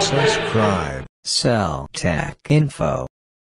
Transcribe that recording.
Subscribe. Cell Tech Info.